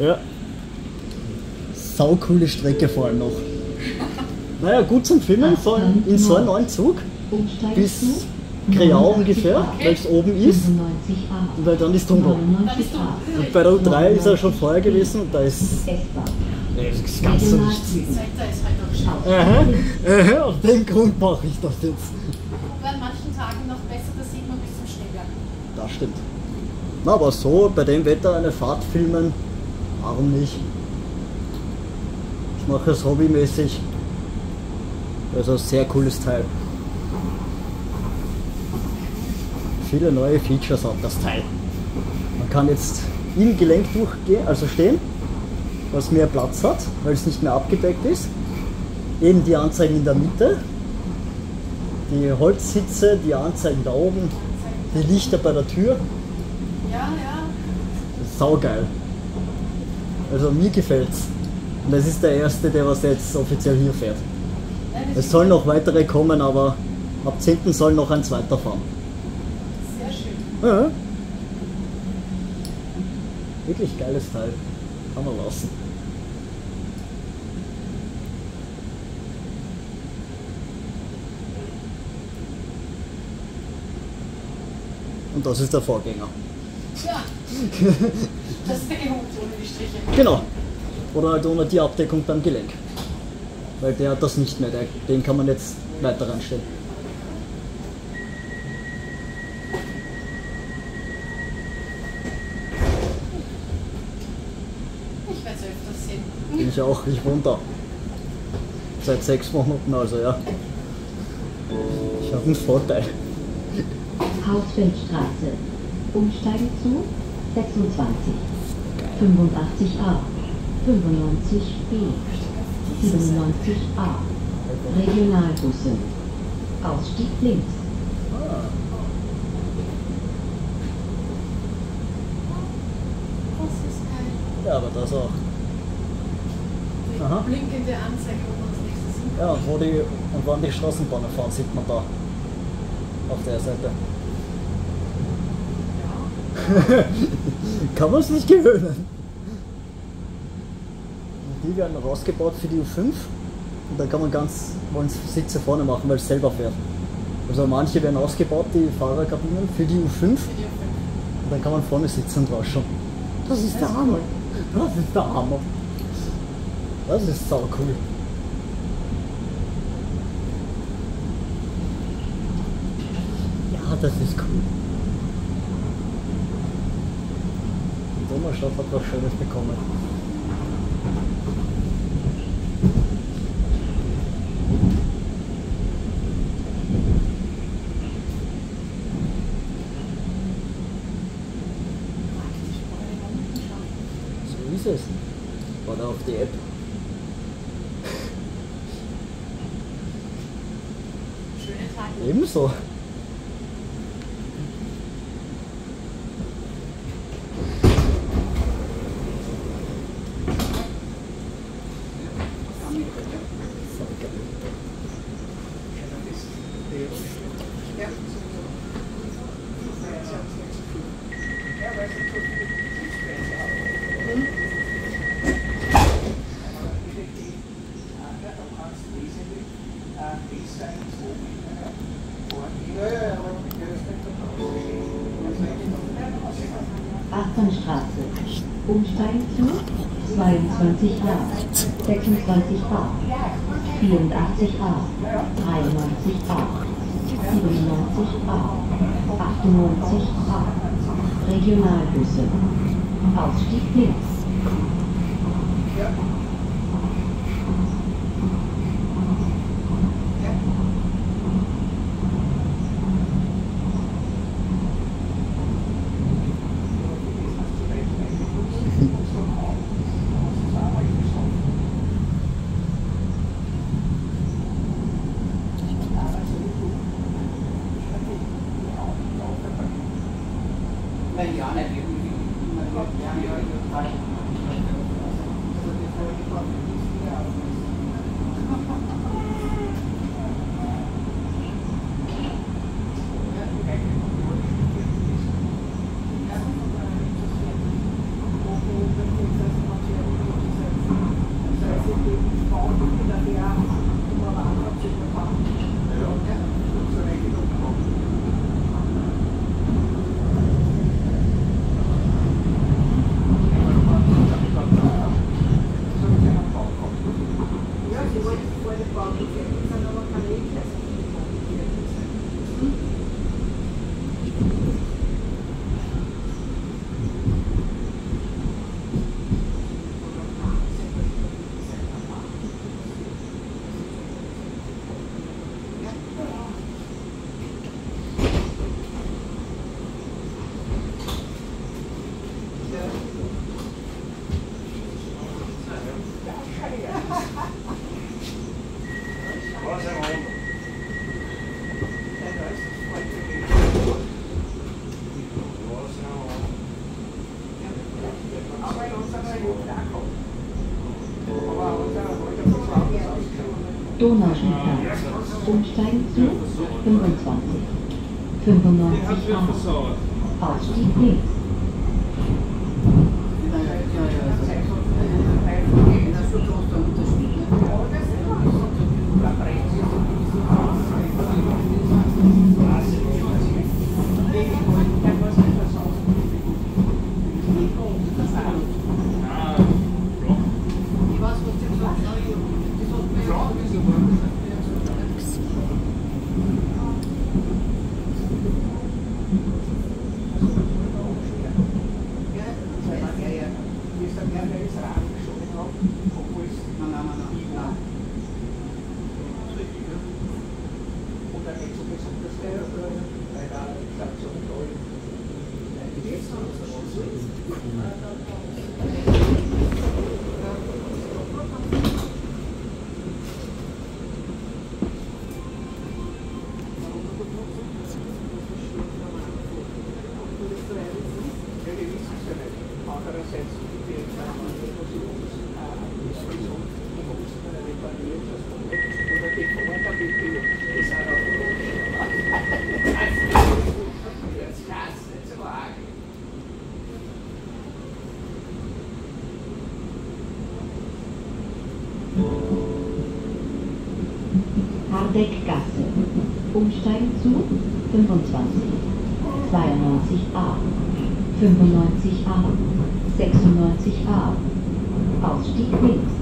Ja. Sau coole Strecke vor allem noch. Naja, gut zum Filmen, von in so einem neuen Zug bis Kreau ungefähr, weil es oben ist. Und weil dann ist dunkel. Und bei der U3 ist er schon vorher gewesen und da ist Nee, das ist ganz so nichts. Das Wetter ist halt. Aha, aha, aus dem Grund mache ich das jetzt. Aber an manchen Tagen noch besser, da sieht man bis zum Schneeberg. Das stimmt. Na, aber so bei dem Wetter eine Fahrt filmen, warum nicht? Ich mache es hobbymäßig. Also sehr cooles Teil. Viele neue Features hat das Teil. Man kann jetzt im Gelenk durchgehen, also stehen, was mehr Platz hat, weil es nicht mehr abgedeckt ist. Eben die Anzeigen in der Mitte, die Holzsitze, die Anzeigen da oben, die Lichter bei der Tür. Ja, ja. Saugeil. Also mir gefällt's. Und das ist der erste, der was jetzt offiziell hier fährt. Es sollen noch weitere kommen, aber ab 10. soll noch ein zweiter fahren. sehr schön. Ja. Wirklich geiles Teil. Kann man lassen. Und das ist der Vorgänger. Ja. Das ist der Gehut ohne die Striche. Genau. Oder halt ohne die Abdeckung beim Gelenk. Weil der hat das nicht mehr, der, den kann man jetzt weiter reinstellen. Ich werde es öfters sehen. Ich auch, ich wohne da. Seit sechs Monaten, also ja. Ich habe einen Vorteil. Hausfeldstraße. Umsteigen zu 26, 85a, 95b, 97a. Regionalbusse. Ausstieg links. Das. Ja, aber das auch. Die Aha. blinkende Anzeige, wo man als nächstes hin. Ja, und wo die und wann die Straßenbahnen fahren, sieht man da. Auf der Seite. Kann man es nicht gewöhnen. Die werden rausgebaut für die U5 und da kann man ganz wollen Sitze vorne machen, weil es selber fährt. Also manche werden ausgebaut, die Fahrerkabinen für die U5 Für die U5. und dann kann man vorne sitzen und rausschauen. Das ist der Hammer. Das ist der Hammer. Das ist sau cool. Ja, das ist cool. Donaustadt hat was Schönes bekommen. Da. So ist es. Oder auf die App. Schöne Tage. Ebenso. Achterstraße. Umsteigen zu 22a, 26a, 84a, 93a, 97a, 98a. Regionalbusse. Ausstieg links. Donauschnitplatz. Umsteigen zu 25. 95a. Ausstieg links. Mm-hmm. Hardeckgasse. Umsteigen zu 25. 92a. 95a. 96a. Ausstieg links.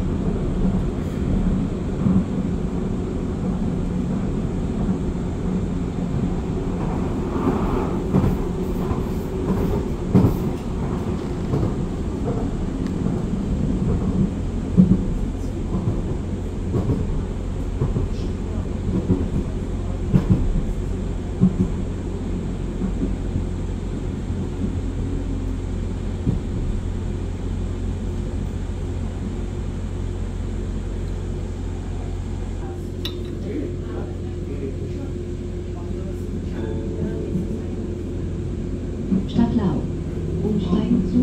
Stadtlau. Umsteigen zu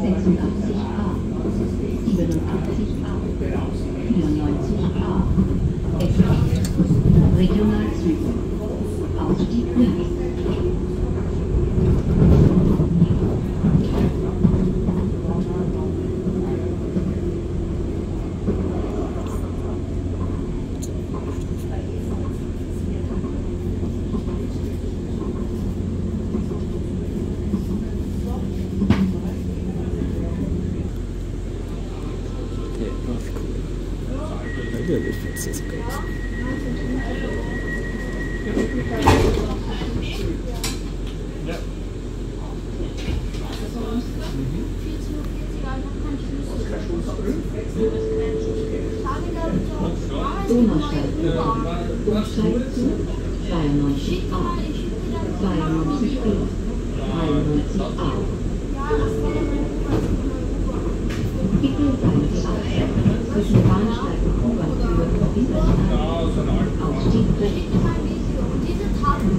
86a. 47a. 94a. Exit. Regionalzüge. Ausstieg links. Ja, ach cool. Natürlich findest du das gut. Donaustadt. Umsteigen zu 92a. 92b. 93a. Bitte seien Sie auf. Zwischen Bahnsteigen U-Bahn-Tür und Winterstein. Ausstieg rechts. Diese Taten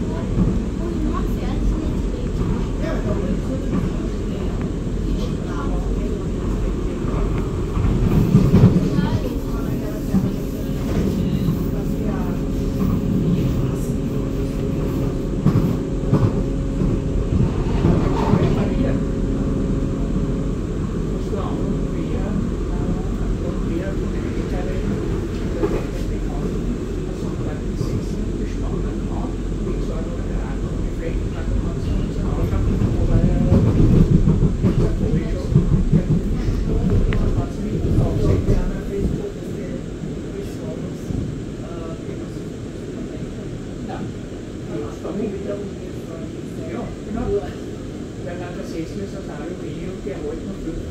wo ich noch Wenn man das jetzt mit so einem Video gehalten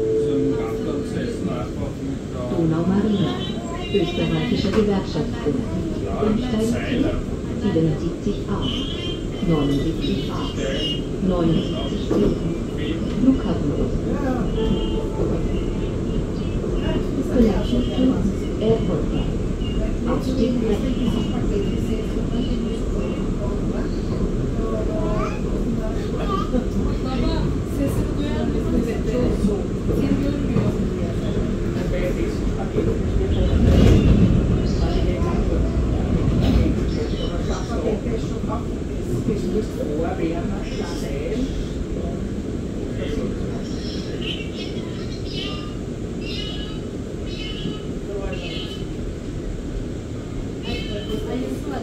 Österreichischer Gewerkschaftsbund. Umsteigen zu 77a. 79a. 79c. Flughafenbus. Connection to Airport Bus. Ausstieg. Hvis du prøver at være med salen, Ayısı var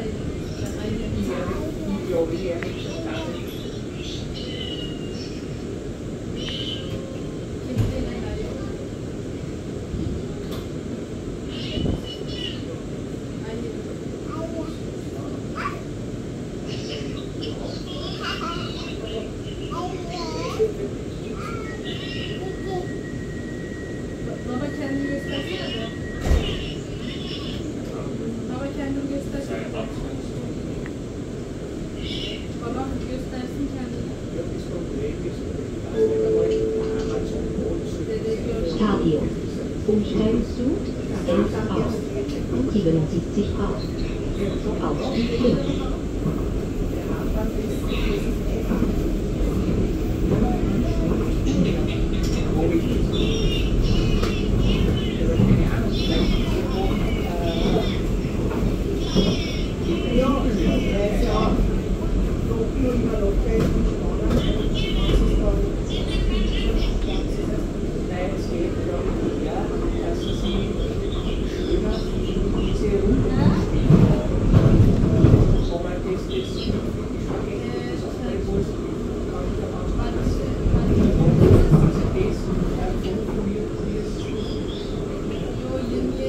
Sendung ist Stadion. Umsteigzug 11 auf. 77 auf. Aufstieg 5.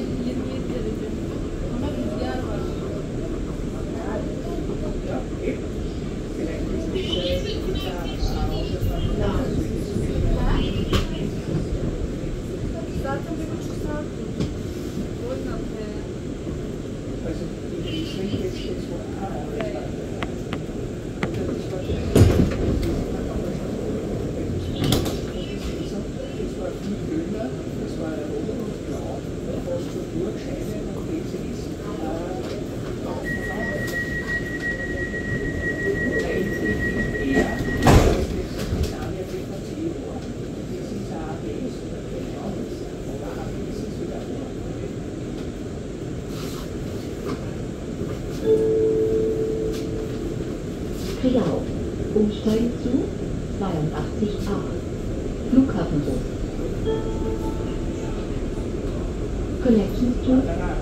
you, you Connection to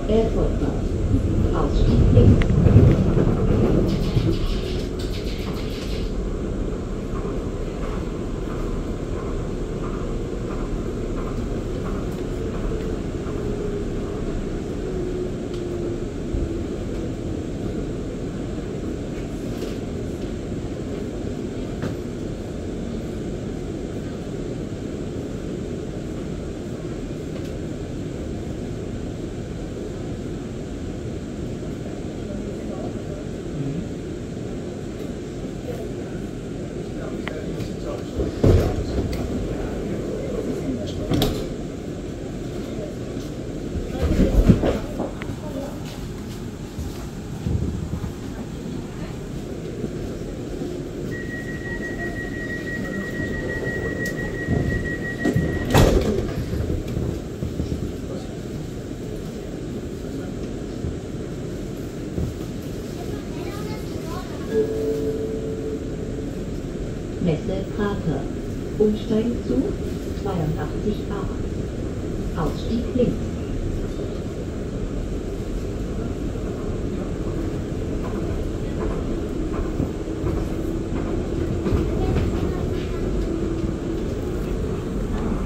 Airport Bus. Ausstieg Umsteigen zu 82a. Ausstieg links.